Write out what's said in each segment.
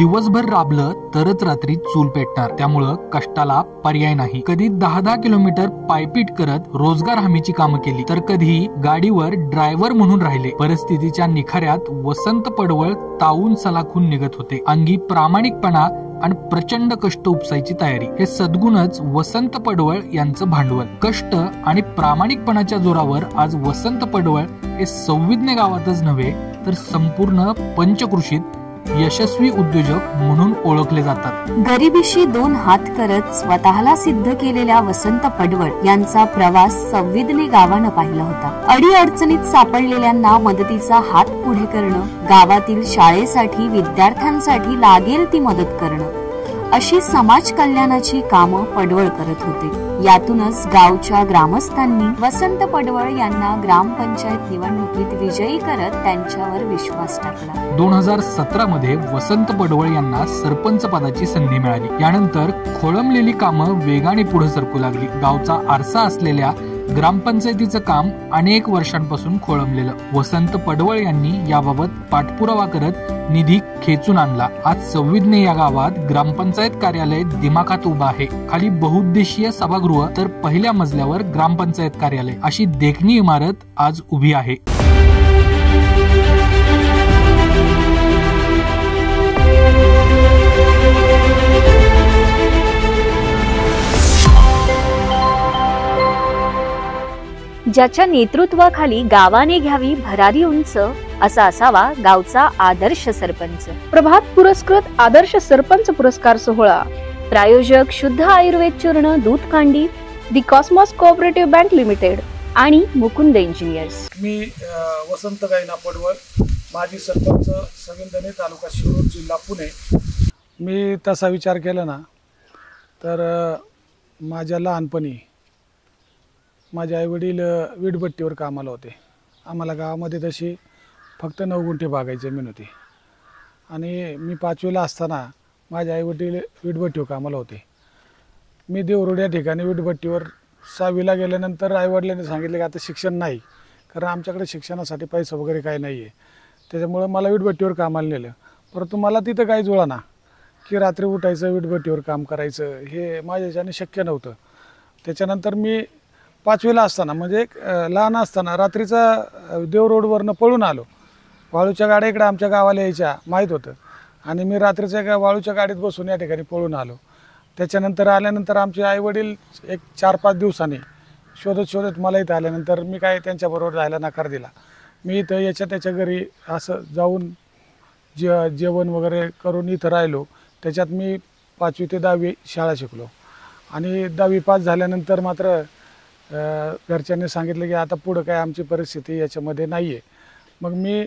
दिवसभर राबलं तरच रात्री चूल पेटणार. त्यामुळं कष्टाला पर्याय नाही. कधी दहा दहा किलोमीटर पायपीट करत रोजगार हमीची कामं केली तर कधी गाडीवर ड्रायव्हर म्हणून राहिले. परिस्थितीच्या निखाऱ्यात वसंत पडवळ ताऊन सलाखून निघत होते. अंगी प्रामाणिकपणा आणि प्रचंड कष्ट उपसायची तयारी. हे सद्गुणच वसंत पडवळ यांचं भांडवल. कष्ट आणि प्रामाणिकपणाच्या जोरावर आज वसंत पडवळ हे संविज्ञ गावातच नव्हे तर संपूर्ण पंचकृषीत यशस्वी उद्योजक म्हणून ओळखले जातात. गरिबीशी दोन हात करत स्वतःला सिद्ध केलेल्या वसंत पडवळ यांचा प्रवास संवेदने गावानं पाहिला होता. अडी अडचणीत सापडलेल्यांना मदतीचा हात पुढे करणं गावातील शाळेसाठी विद्यार्थ्यांसाठी लागेल ती मदत करणं. अशी समाज कल्याणाची कामं पडवळ करत होते. यातूनच गावच्या ग्रामस्थांनी वसंत पडवळ यांना ग्रामपंचायत निवडणुकीत विजयी करत त्यांच्यावर विश्वास टाकला. दोन हजार सतरा मध्ये वसंत पडवळ यांना सरपंच पदाची संधी मिळाली. यानंतर खोळंबलेली कामं वेगाने पुढे सरकू लागली. गावचा आरसा असलेल्या ग्रामपंचायतीचं काम अनेक वर्षांपासून खोळंबलेलं. वसंत पडवळ यांनी याबाबत पाठपुरावा करत निधी खेचून आणला. आज संविज्ञ या गावात ग्रामपंचायत कार्यालय दिमाखात उभा आहे. खाली बहुउद्देशीय सभागृह तर पहिल्या मजल्यावर ग्रामपंचायत कार्यालय अशी देखणी इमारत आज उभी आहे. ज्याच्या नेतृत्वाखाली गावाने घ्यावी भरारी उंच असा असावा गावचा आदर्श सरपंच. प्रभात पुरस्कृत आदर्श सरपंच पुरस्कार सोहळा. प्रायोजक शुद्ध आयुर्वेद चूर्ण दूध कांडी the Cosmos cooperative bank limited आणि मुकुंद इंजिनियर्स. मी वसंत गायना पडवळ माजी सरपंच सविंदने तालुका शिरूर जिल्हा पुणे. मी तसा विचार केला ना तर माझ्या लहानपणी माझे आईवडील वीटभट्टीवर कामाला होते. आम्हाला गावामध्ये तशी फक्त नऊ गुंठे बागायची जमीन होती. आणि मी पाचवीला असताना माझे आईवडील वीटभट्टीवर कामाला होते. मी देवरोड या ठिकाणी वीटभट्टीवर सहावीला गेल्यानंतर आईवडिलांनी सांगितले की आता शिक्षण नाही कारण आमच्याकडे शिक्षणासाठी पैसा वगैरे काही नाही आहे त्याच्यामुळं मला वीटभट्टीवर कामाला नेलं. परंतु मला तिथं काही जुळा ना की रात्री उठायचं वीटभट्टीवर काम करायचं हे माझ्याच्याने शक्य नव्हतं. त्याच्यानंतर मी पाचवीला असताना म्हणजे एक, लहान असताना रात्रीचा देव रोडवरनं पळून आलो. वाळूच्या गाड्या इकडे आमच्या गावाला यायच्या माहीत होतं. आणि मी रात्रीच्या गा वाळूच्या गाडीत बसून या ठिकाणी पळून आलो. त्याच्यानंतर आल्यानंतर आमचे आईवडील एक चार पाच दिवसांनी शोधत शोधत मला इथं आल्यानंतर मी काय त्यांच्याबरोबर जायला नकार दिला. मी इथं याच्या त्याच्या घरी असं जाऊन जे जेवण वगैरे करून इथं राहिलो. त्याच्यात मी पाचवी ते दहावी शाळा शिकलो. आणि दहावी पास झाल्यानंतर मात्र घरच्यांनी सांगितलं की आता पुढं काय आमची परिस्थिती याच्यामध्ये नाही आहे मग मी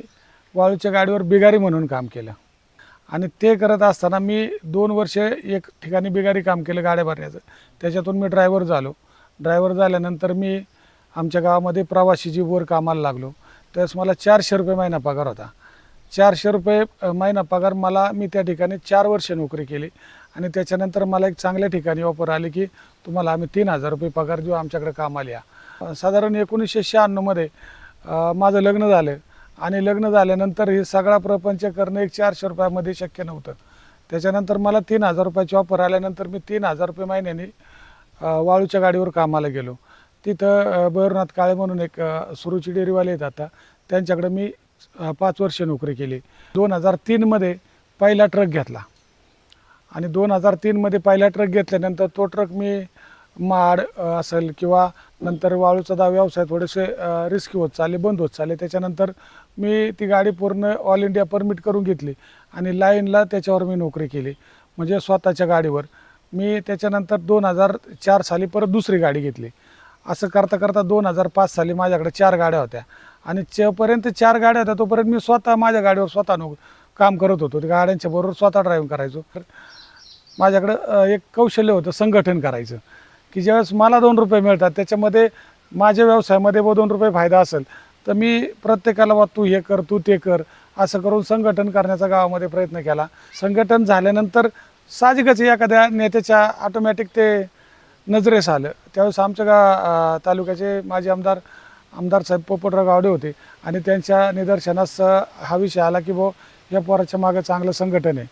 वाळूच्या गाडीवर बिगारी म्हणून काम केलं. आणि ते करत असताना मी दोन वर्ष एक ठिकाणी बिगारी काम केलं गाड्या भरण्याचं. त्याच्यातून मी ड्रायव्हर झालो. ड्रायव्हर झाल्यानंतर मी आमच्या गावामध्ये प्रवासी जीववर कामाला लागलो. त्यावेळेस मला चारशे रुपये महिना पगार होता. चारशे रुपये महिना पगार मला मी त्या ठिकाणी चार वर्ष नोकरी केली. आणि त्याच्यानंतर मला एक चांगल्या ठिकाणी ऑफर आली की तुम्हाला आम्ही तीन हजार रुपये पगार देऊ आमच्याकडे कामाला या. साधारण एकोणीसशे शहाण्णवमध्ये माझं लग्न झालं. आणि लग्न झाल्यानंतर हे सगळा प्रपंच करणं एक चारशे रुपयामध्ये शक्य नव्हतं. त्याच्यानंतर मला तीन हजार रुपयाची ऑफर आल्यानंतर मी तीन हजार रुपये महिन्याने वाळूच्या गाडीवर कामाला गेलो. तिथं बैरनाथ काळे म्हणून एक सुरुची डेअरीवाले आहेत आता त्यांच्याकडे मी पाच वर्ष नोकरी केली. दोन हजार तीनमध्ये पहिला ट्रक घेतला. आणि दोन हजार तीनमध्ये पहिला ट्रक घेतल्यानंतर तो ट्रक मी माड असेल किंवा नंतर वाळूचा दा व्यवसाय थोडेसे रिस्की होत चालले बंद होत चालले. त्याच्यानंतर मी ती गाडी पूर्ण ऑल इंडिया परमिट करून घेतली आणि लाईनला त्याच्यावर मी नोकरी केली. म्हणजे स्वतःच्या गाडीवर. मी त्याच्यानंतर दोन हजार चार साली परत दुसरी गाडी घेतली. असं करता करता दोन हजार पाच साली माझ्याकडे चार गाड्या होत्या. आणि जेपर्यंत चार गाड्या होत्या तोपर्यंत मी स्वतः माझ्या गाडीवर स्वतः नो काम करत होतो. त्या गाड्यांच्या बरोबर स्वतः ड्रायव्हिंग करायचो. तर माझ्याकडं एक कौशल्य होतं संघटन करायचं. की ज्यावेळेस मला दोन रुपये मिळतात त्याच्यामध्ये माझ्या व्यवसायामध्ये व दोन रुपये फायदा असेल तर मी प्रत्येकाला वा तू हे कर तू ते कर असं करून संघटन करण्याचा गावामध्ये प्रयत्न केला. संघटन झाल्यानंतर साहजिकच एखाद्या नेत्याच्या ऑटोमॅटिक ते नजरेस आलं त्यावेळेस आमच्या गा तालुक्याचे माजी आमदार आमदार साहेब पोपटराव गावडे होते आणि त्यांच्या निदर्शनास हा विषय आला की बो या पोराच्या मागं चांगलं संघटन आहे.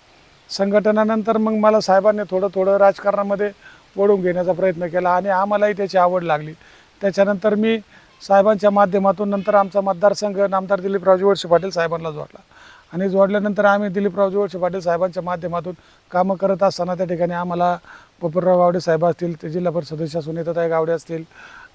संघटनानंतर मग मला साहेबांनी थोडं थोडं राजकारणामध्ये ओढून घेण्याचा प्रयत्न केला आणि आम्हालाही त्याची आवड लागली. त्याच्यानंतर मी साहेबांच्या माध्यमातून नंतर आमचा मतदारसंघ नामदार दिलीपरावजी वळसे पाटील साहेबांना जोडला. आणि जोडल्यानंतर आम्ही दिलीपरावजी वळसे पाटील साहेबांच्या माध्यमातून कामं करत असताना त्या ठिकाणी आम्हाला बपूरराव गावडे साहेब असतील ते जिल्हा परिषद सदस्य सुनीताताई गावडे असतील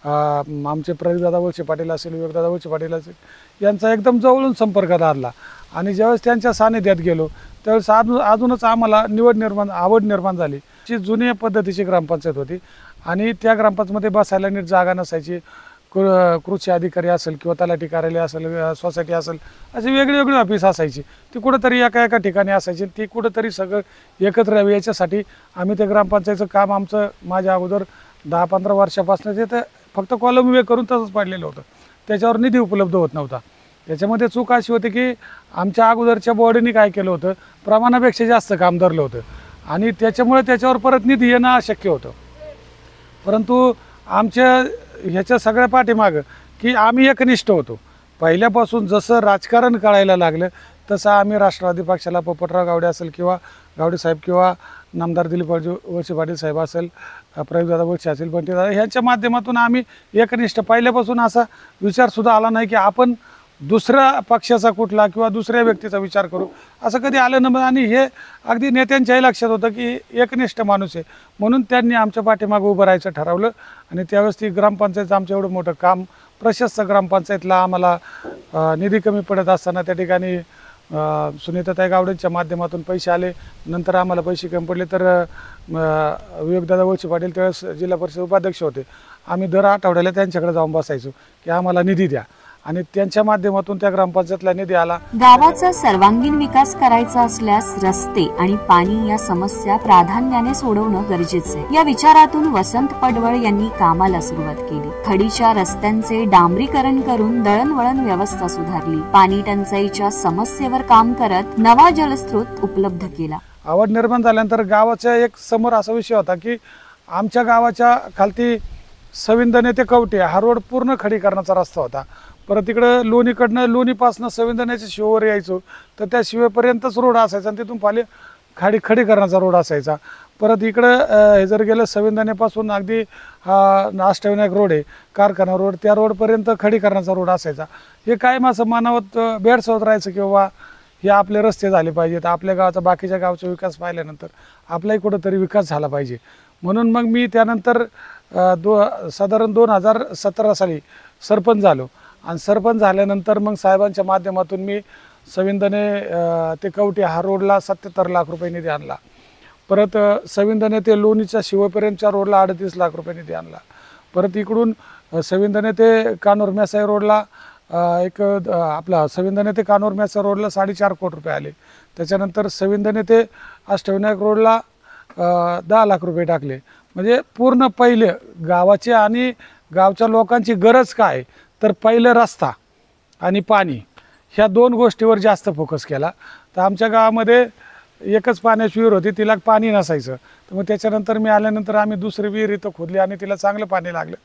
आमचे प्रवीदादा वळसे पाटील असतील विवेकदादा वळसे पाटील असतील यांचा एकदम जवळून संपर्क लागला आणि ज्यावेळेस त्यांच्या सानिध्यात गेलो त्यावेळेस अजून अजूनच आम्हाला निवड निर्माण आवड निर्माण झाली. जी जुन्या पद्धतीची ग्रामपंचायत होती. आणि त्या ग्रामपंचायतमध्ये बसायला नीट जागा नसायची. कृ- कृषी अधिकारी असेल किंवा तलाठी कार्यालय असेल सोसायटी असेल अशी वेगळी वेगळी ऑफिस असायची. ती कुठंतरी एका एका ठिकाणी असायची. ती कुठंतरी सगळं एकत्र यावी याच्यासाठी आम्ही ते ग्रामपंचायतचं काम आमचं माझ्या अगोदर दहा पंधरा वर्षापासून ते तर फक्त कॉलम वे करून तसंच पाडलेलं होतं. त्याच्यावर निधी उपलब्ध होत नव्हता. याच्यामध्ये चूक अशी होती की आमच्या अगोदरच्या बॉडीने काय केलं होतं? प्रमाणापेक्षा जास्त काम धरलं होतं. आणि त्याच्यामुळे त्याच्यावर परत निधी येणं अशक्य होतं. परंतु आमच्या ह्याच्या सगळ्या पाठीमागं की आम्ही एकनिष्ठ होतो. पहिल्यापासून जसं राजकारण कळायला लागलं तसं आम्ही राष्ट्रवादी पक्षाला पोपटराव गावडे असेल किंवा गावडे साहेब किंवा नामदार दिलीप वळसे पाटील साहेब असेल प्रयोगदादा वळसे असेल बंटीदादा ह्यांच्या माध्यमातून आम्ही एकनिष्ठ. पहिल्यापासून असा विचारसुद्धा आला नाही की आपण दुसऱ्या पक्षाचा कुठला किंवा दुसऱ्या व्यक्तीचा विचार करू असं कधी आलं नाही आणि हे अगदी नेत्यांच्याही लक्षात होतं की एकनिष्ठ माणूस आहे. म्हणून त्यांनी आमच्या पाठीमागं उभं राहायचं ठरवलं. आणि त्यावेळेस ती ग्रामपंचायतचं आमचं एवढं मोठं काम प्रशस्त ग्रामपंचायतला आम्हाला निधी कमी पडत असताना त्या ठिकाणी सुनीताताई गावडेंच्या माध्यमातून पैसे आले. नंतर आम्हाला पैसे कमी पडले. तर विवेकदादा वळसे पाटील त्यावेळेस जिल्हा परिषद उपाध्यक्ष होते. आम्ही दर आठवड्याला त्यांच्याकडे जाऊन बसायचो की आम्हाला निधी द्या. आणि त्यांच्या माध्यमातून त्या ग्रामपंचायतला निधी आला. गावाचा सर्वांगीण विकास करायचा असल्यास रस्ते आणि पाणी या समस्या प्राधान्याने सोडवणं गरजेचे आहे. या विचारातून वसंत पडवळ यांनी कामाला सुरुवात केली. खडीच्या रस्त्यांचे डांबरीकरण करून दळणवळण व्यवस्था सुधारली. पाणी टंचाईच्या समस्येवर काम करत नवा जलस्रोत उपलब्ध केला. आवड निर्माण झाल्यानंतर गावाच्या एक समोर असा विषय होता की आमच्या गावाच्या खालती सविंदने ते कवटे हा रोड पूर्ण खडीकरणाचा रस्ता होता. परत इकडं लोणीकडनं लोणीपासनं सविंदनेच्या शिवेवर यायचो. तर त्या शिवेपर्यंतच रोड असायचा आणि तिथून पाले खाडी खडीकरणाचा रोड असायचा. परत इकडं हे जर गेलं संविधानापासून अगदी हा अष्टविनायक रोड आहे कारखाना रोड त्या रोडपर्यंत खडीकरणाचा रोड असायचा. हे कायम असं मानवत अं, बेडसवत राहायचं किंवा हे आपले रस्ते झाले पाहिजेत आपल्या गावाचा बाकीच्या गावचा विकास पाहिल्यानंतर आपलाही कुठंतरी विकास झाला पाहिजे. म्हणून मग मी त्यानंतर दो साधारण दोन हजार सतरा साली सरपंच झालो. आणि सरपंच झाल्यानंतर मग साहेबांच्या माध्यमातून मी सविंदने ते कवटी हा रोडला सत्याहत्तर लाख रुपये निधी आणला. परत सविंदने ते लोणीच्या शिवपर्यंतच्या रोडला अडतीस लाख रुपये निधी आणला. परत इकडून सविंदने ते कानोर म्यासाई रोडला एक आपला सविंदने ते कानोर म्यासाई रोडला साडेचार कोटी रुपये आले. त्याच्यानंतर सविंदने ते अष्टविनायक रोडला दहा लाख रुपये टाकले. म्हणजे पूर्ण पहिले गावाचे आणि गावच्या लोकांची गरज काय? तर पहिलं रस्ता आणि पाणी ह्या दोन गोष्टीवर जास्त फोकस केला. तर आमच्या गावामध्ये एकच पाण्याची विहीर होती तिला पाणी नसायचं. तर मग त्याच्यानंतर मी आल्यानंतर आम्ही दुसरी विहीर इथं खोदली आणि तिला चांगलं पाणी लागलं.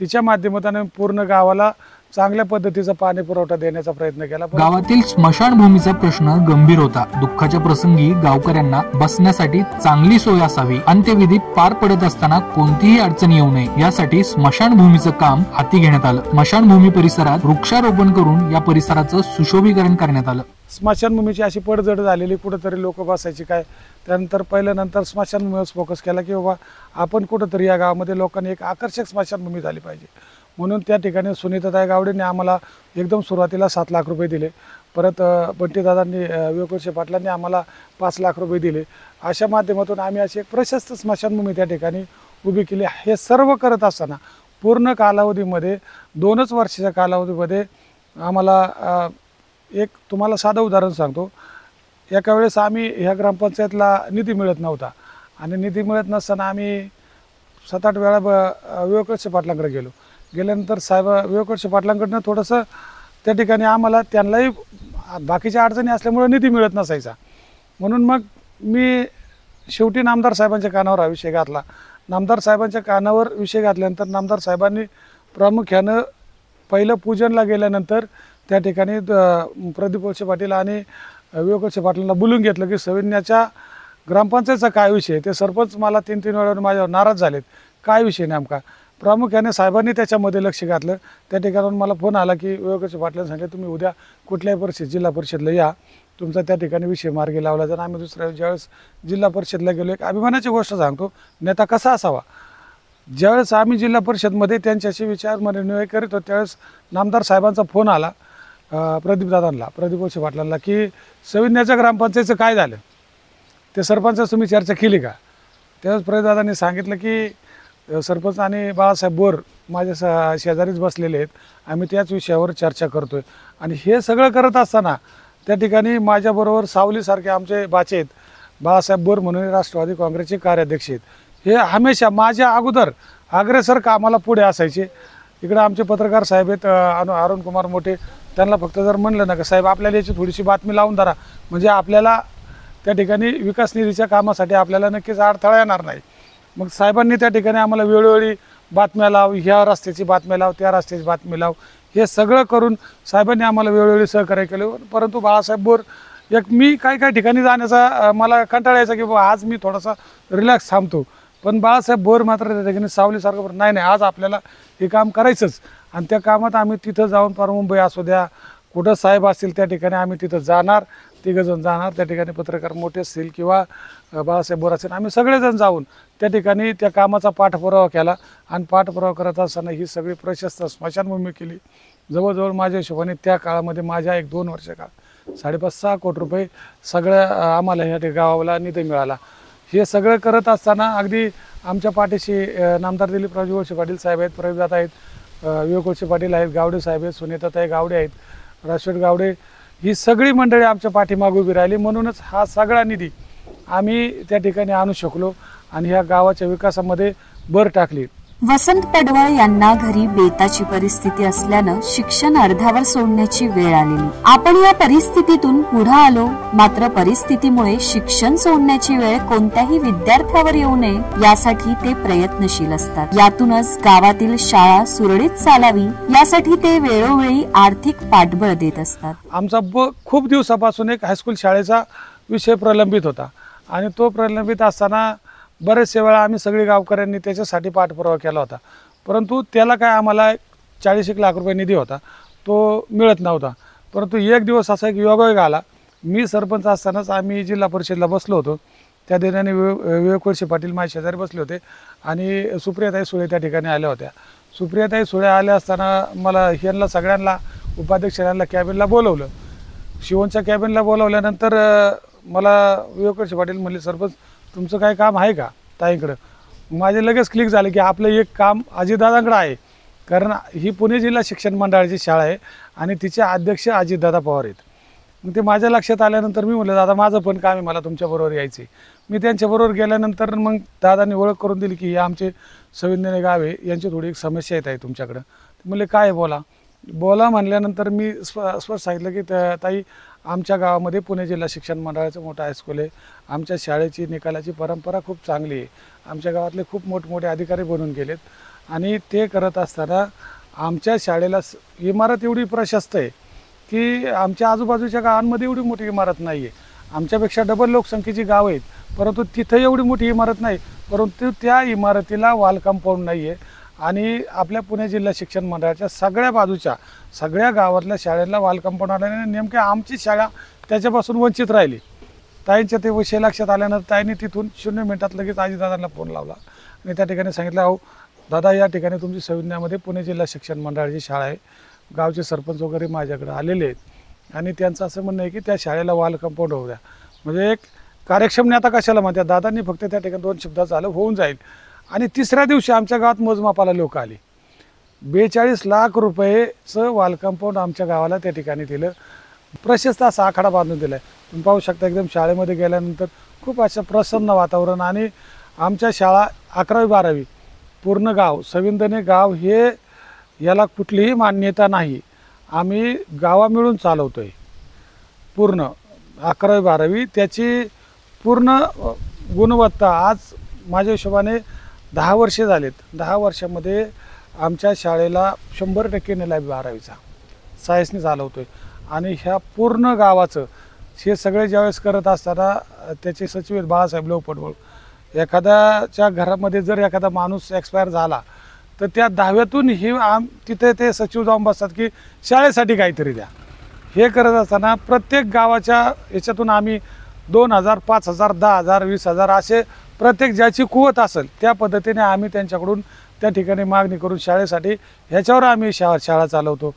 तिच्या माध्यमातून आम्ही पूर्ण गावाला चांगल्या पद्धतीचा पाणी पुरवठा देण्याचा प्रयत्न केला गावातील स्मशानभूमीचा प्रश्न गंभीर होता. दुःखाच्या प्रसंगी गावकऱ्यांना बसण्यासाठी चांगली सोय असावी. अंत्यविधी पार पडत असताना कोणतीही अडचण येऊ नये. यासाठी स्मशानभूमीचं काम हाती घेण्यात आलं. स्मशानभूमी परिसरात वृक्षारोपण करून या परिसराचं सुशोभीकरण करण्यात आलं. स्मशानभूमीची अशी पडझड झालेली कुठंतरी लोक बसायची काय? त्यानंतर पहिलं नंतर स्मशानभूमीवर फोकस केला की बाबा आपण कुठंतरी या गावामध्ये लोकांनी एक आकर्षक स्मशानभूमी झाली पाहिजे. म्हणून त्या ठिकाणी सुनीताताई गावडेंनी आम्हाला एकदम सुरुवातीला सात लाख रुपये दिले. परत बंटीदादांनी अ, पाटलांनी आम्हाला पाच लाख रुपये दिले. अशा माध्यमातून आम्ही अशी एक प्रशस्त स्मशानभूमी त्या ठिकाणी उभी केली. हे सर्व करत असताना पूर्ण कालावधीमध्ये दोनच वर्षाच्या कालावधीमध्ये आम्हाला एक तुम्हाला साधं उदाहरण सांगतो. एका वेळेस आम्ही ह्या ग्रामपंचायतला निधी मिळत नव्हता. आणि निधी मिळत नसताना आम्ही सात आठ वेळा ब विवेकवर्ष पाटलांकडे गेलो. गेल्यानंतर साहेब विवेकवर्ष पाटलांकडनं थोडंसं त्या ठिकाणी आम्हाला त्यांनाही बाकीच्या अडचणी असल्यामुळे निधी मिळत नसायचा. म्हणून मग मी शेवटी नामदार साहेबांच्या कानावर हा विषय घातला. नामदार साहेबांच्या कानावर विषय घातल्यानंतर नामदार साहेबांनी प्रामुख्यानं पहिलं पूजनला गेल्यानंतर त्या ठिकाणी प्रदीप वळसे पाटील आणि विवेक वळसे पाटलांना बोलून घेतलं की सविन्याच्या ग्रामपंचायतचा काय विषय ते सरपंच मला तीन तीन वेळा माझ्यावर नाराज झालेत. काय विषय नेमका? प्रामुख्याने साहेबांनी त्याच्यामध्ये लक्ष घातलं. त्या ठिकाणाहून मला फोन आला की योगेश पाटलांनी सांगितलं तुम्ही उद्या कुठल्याही परिषद जिल्हा परिषदला या. तुमचा त्या ठिकाणी विषय मार्गी लावला जाणार आम्ही दुसऱ्या ज्यावेळेस जिल्हा परिषदला गेलो एक अभिमानाची गोष्ट सांगतो. नेता कसा असावा? ज्यावेळेस आम्ही जिल्हा परिषदमध्ये त्यांच्याशी विचारमर्याय करीत होतो त्यावेळेस नामदार साहेबांचा फोन आला प्रदीपदादांना प्रदीप वळसे पाटलांना की सविन्याच्या ग्रामपंचायतीचं काय झालं? ते सरपंचाचं तुम्ही चर्चा केली का? त्यावेळेस प्रदीपदादांनी सांगितलं की सरपंच आणि बाळासाहेब बोर माझ्या स शेजारीच बसलेले आहेत. आम्ही त्याच विषयावर चर्चा करतो आहे आणि हे सगळं करत असताना त्या ठिकाणी माझ्याबरोबर सावलीसारखे आमचे बाचे आहेत. बाळासाहेब बोर म्हणून राष्ट्रवादी काँग्रेसचे कार्याध्यक्ष आहेत. हे हमेशा माझ्या अगोदर अग्रेसर कामाला पुढे असायचे. इकडं आमचे पत्रकार साहेब आहेत अनु अरुण कुमार मोठे. त्यांना फक्त जर म्हणलं ना का साहेब आपल्याला याची थोडीशी बातमी लावून धरा. म्हणजे आपल्याला त्या ठिकाणी विकास निधीच्या कामासाठी आपल्याला नक्कीच अडथळा येणार नाही. मग साहेबांनी त्या ठिकाणी आम्हाला वेळोवेळी बातम्या लाव ह्या रस्त्याची बातम्या लाव त्या रस्त्याची बातमी लाव हे सगळं करून साहेबांनी आम्हाला वेळोवेळी सहकार्य केलं. परंतु बाळासाहेब बोर एक मी काही काही ठिकाणी जाण्याचा मला कंटाळा यायचा की बाबा आज मी थोडासा रिलॅक्स थांबतो. पण बाळासाहेब बोर मात्र त्या ठिकाणी सावलीसारखं बरं नाही नाही आज आपल्याला हे काम करायचंच. आणि त्या कामात आम्ही तिथं जाऊन पार मुंबई असू द्या कुठं साहेब असतील त्या ठिकाणी आम्ही तिथं जाणार. तिघंजण जाणार त्या ठिकाणी पत्रकार मोठे असतील किंवा बाळासाहेब बोर असतील आम्ही सगळेजण जाऊन त्या ठिकाणी त्या कामाचा पाठपुरावा केला. आणि पाठपुरावा करत असताना ही सगळी प्रशस्त स्मशानभूमी केली. जवळजवळ माझ्या हिशोबाने त्या काळामध्ये माझ्या एक दोन वर्ष काळ साडेपाच सहा कोटी रुपये सगळ्या आम्हाला ह्या गावाला निधी मिळाला. हे सगळं करत असताना अगदी आमच्या पाठीशी नामदार दिलीप वळसे पाटील साहेब आहेत प्रवीदात आहेत अ, विवेक वळसे पाटील आहेत गावडे साहेब आहेत सुनीताताई गावडे आहेत राजशेठ गावडे ही सगळी मंडळी आमच्या पाठीमागे उभी राहिली. म्हणूनच हा सगळा निधी आम्ही त्या ठिकाणी आणू शकलो आणि ह्या गावाच्या विकासामध्ये भर टाकली. वसंत पडवळ यांना घरी बेताची परिस्थिती असल्यानं शिक्षण अर्ध्यावर सोडण्याची वेळ आलेली. आपण या परिस्थितीतून पुढे आलो मात्र परिस्थितीमुळे शिक्षण सोडण्याची वेळ कोणत्याही विद्यार्थ्यावर येऊ नये यासाठी ते प्रयत्नशील असतात. यातूनच गावातील शाळा सुरळीत चालावी यासाठी ते वेळोवेळी आर्थिक पाठबळ देत असतात. आमचा ब खूप दिवसापासून एक हायस्कूल शाळेचा विषय प्रलंबित होता आणि तो प्रलंबित असताना बरेचसे वेळा आम्ही सगळी गावकऱ्यांनी त्याच्यासाठी पाठपुरावा केला होता. परंतु त्याला काय आम्हाला चाळीस एक लाख रुपये निधी होता. तो मिळत नव्हता. परंतु एक दिवस असा एक योगायोग आला. मी सरपंच असतानाच आम्ही जिल्हा परिषदला बसलो होतो. त्या दिनाने विवे विवेक वळसे पाटील माझ्या शेजारी बसले होते आणि सुप्रियाताई सुळे त्या ठिकाणी आल्या होत्या. सुप्रियाताई सुळे आल्या असताना मला ह्यांना सगळ्यांना उपाध्यक्षांना कॅबिनला बोलवलं. शिवनच्या कॅबिनला बोलावल्यानंतर मला विवेकवर्ष पाटील म्हणले सरपंच तुमचं काय काम आहे का ताईकडं? माझे लगेच क्लिक झाले की आपलं एक काम अजितदादांकडं आहे. कारण ही पुणे जिल्हा शिक्षण मंडळाची शाळा आहे आणि तिचे अध्यक्ष अजितदादा पवार आहेत. मग ते माझ्या लक्षात आल्यानंतर मी म्हटलं दादा माझं पण काम आहे मला तुमच्याबरोबर यायचं आहे मी त्यांच्याबरोबर गेल्यानंतर मग दादांनी ओळख करून दिली की हे आमचे सविंदने गाव आहे यांची थोडी एक समस्या येत आहे तुमच्याकडं. म्हणले काय आहे बोला. बोला म्हणल्यानंतर मी स्व स्पष्ट सांगितलं की ताई आमच्या गावामध्ये पुणे जिल्हा शिक्षण मंडळाचं मोठं हायस्कूल आहे. आमच्या शाळेची निकालाची परंपरा खूप चांगली आहे. आमच्या गावातले खूप मोठमोठे अधिकारी बनून गेलेत. आणि ते करत असताना आमच्या शाळेला स- इमारत एवढी प्रशस्त आहे की आमच्या आजूबाजूच्या गावांमध्ये एवढी मोठी इमारत नाही आहे आमच्यापेक्षा डबल लोकसंख्येची गाव आहेत. परंतु तिथं एवढी मोठी इमारत नाही. परंतु त्या इमारतीला वाल कंपाऊंड नाही आहे आणि आपल्या पुणे जिल्हा शिक्षण मंडळाच्या सगळ्या बाजूच्या सगळ्या गावातल्या शाळेला वाल कंपाऊंड आल्याने नेमक्या आमची शाळा त्याच्यापासून वंचित राहिली. ताईंच्या ते विषय लक्षात आल्यानंतर ताईंनी तिथून शून्य मिनिटात लगेच आजीदादांना फोन लावला. आणि त्या ठिकाणी सांगितलं अहो दादा या ठिकाणी तुमची संविज्ञामध्ये पुणे जिल्हा शिक्षण मंडळाची शाळा आहे. गावचे सरपंच वगैरे माझ्याकडे आलेले आहेत. आणि त्यांचं असं म्हणणं आहे की त्या शाळेला वाल कंपाऊंड होऊ द्या. म्हणजे एक कार्यक्षम नेता कशाला म्हणतात? दादांनी फक्त त्या ठिकाणी दोन शब्दात झालं होऊन जाईल. आणि तिसऱ्या दिवशी आमच्या गावात मोजमापाला लोक आली. बेचाळीस लाख रुपयेचं वाल कंपाऊंड आमच्या गावाला त्या ठिकाणी दिलं. प्रशस्त असा आखाडा बांधून दिला. आहे तुम्ही पाहू शकता एकदम शाळेमध्ये गेल्यानंतर खूप असं प्रसन्न वातावरण आणि आमच्या शाळा अकरावी बारावी पूर्ण गाव सविंदने गाव हे याला कुठलीही मान्यता नाही. आम्ही गावा मिळून चालवतो आहे पूर्ण अकरावी बारावी त्याची पूर्ण गुणवत्ता आज माझ्या हिशोबाने दहा वर्षे झालेत. दहा वर्षामध्ये आमच्या शाळेला शंभर टक्के नेला बारावीचा. सायन्सने चालवतो आहे आणि ह्या पूर्ण गावाचं हे सगळे ज्यावेळेस करत असताना त्याचे सचिव आहेत बाळासाहेब लोक पडवळ एखाद्याच्या घरामध्ये जर एखादा माणूस एक्सपायर झाला तर त्या दहाव्यातून ही आम तिथे ते सचिव जाऊन बसतात की शाळेसाठी काहीतरी द्या. हे करत असताना प्रत्येक गावाच्या याच्यातून आम्ही दोन हजार पाच हजार दहा हजार वीस हजार असे प्रत्येक ज्याची कुवत असेल त्या पद्धतीने आम्ही त्यांच्याकडून त्या ठिकाणी मागणी करून शाळेसाठी ह्याच्यावर आम्ही शा शाळा चालवतो.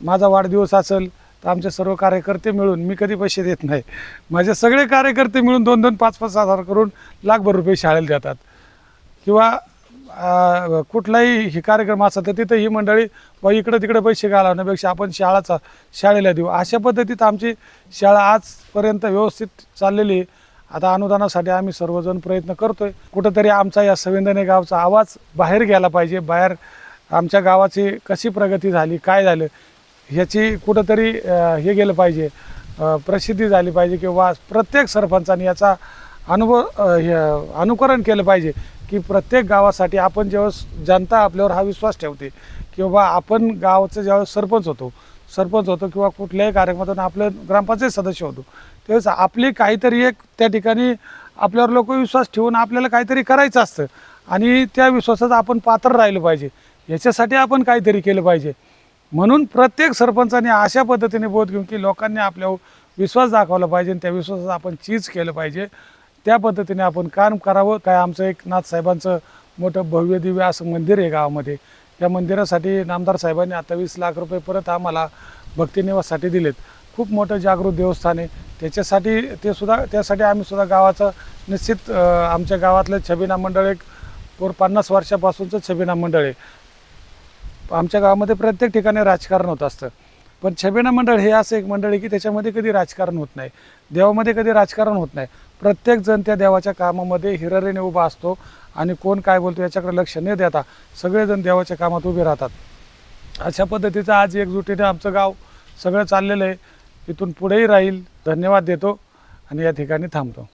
माझा वाढदिवस असेल तर आमचे सर्व कार्यकर्ते मिळून मी कधी पैसे देत नाही. माझे सगळे कार्यकर्ते मिळून दोन दोन पाच पाच हजार करून लाखभर रुपये शाळेला देतात. किंवा कुठलाही हे कार्यक्रम असतात तर तिथं ही मंडळी व इकडं तिकडे पैसे घालवण्यापेक्षा आपण शाळाचा शाळेला देऊ. अशा पद्धतीत आमची शाळा आजपर्यंत व्यवस्थित चाललेली आहे. आता अनुदानासाठी आम्ही सर्वजण प्रयत्न करतोय. कुठंतरी आमचा या संवेदने गावचा आवाज बाहेर गेला पाहिजे. बाहेर आमच्या गावाची कशी प्रगती झाली काय झालं ह्याची कुठंतरी हे गेलं पाहिजे. प्रसिद्धी झाली पाहिजे किंवा प्रत्येक सरपंचाने याचा अनुभव हे, अनुकरण केलं पाहिजे की प्रत्येक गावासाठी आपण ज्यावेळेस जनता आपल्यावर हा विश्वास ठेवते किंवा आपण गावाचं ज्यावेळेस सरपंच होतो सरपंच होतो किंवा कुठल्याही कार्यक्रमातून आपलं ग्रामपंचायत सदस्य होतो. तेव्हाच आपली काहीतरी एक त्या ठिकाणी आपल्यावर लोक विश्वास ठेवून आपल्याला काहीतरी करायचं असतं. आणि त्या विश्वासाचं आपण पात्र राहिलं पाहिजे. याच्यासाठी आपण काहीतरी केलं पाहिजे. म्हणून प्रत्येक सरपंचाने अशा पद्धतीने बोध घेऊन की लोकांनी आपल्यावर विश्वास दाखवला पाहिजे आणि त्या विश्वासात आपण चीज केलं पाहिजे. त्या पद्धतीने आपण काम करावं. काय आमचं एक नाथसाहेबांचं मोठं भव्य दिव्य असं मंदिर आहे गावामध्ये. या मंदिरासाठी नामदार साहेबांनी आता वीस लाख रुपये परत आम्हाला भक्तिनिवाससाठी दिलेत. खूप मोठं जागृत देवस्थान आहे. त्याच्यासाठी ते सुद्धा त्यासाठी आम्ही सुद्धा गावाचं निश्चित आमच्या गावातलं छबिना मंडळ एक पूर पन्नास वर्षापासूनचं छबिना मंडळ आहे. आमच्या गावामध्ये प्रत्येक ठिकाणी राजकारण होत असतं. पण छबिना मंडळ हे असं एक मंडळ आहे की त्याच्यामध्ये कधी राजकारण होत नाही. देवामध्ये कधी राजकारण होत नाही. प्रत्येकजण त्या देवाच्या कामामध्ये हिररेने उभा असतो आणि कोण काय बोलतो याच्याकडे लक्ष न देता सगळेजण देवाच्या कामात उभे राहतात. अशा पद्धतीचं आज एकजुटीने आमचं गाव सगळं चाललेलं आहे. इथून पुढेही राहील. धन्यवाद देतो आणि या ठिकाणी थांबतो.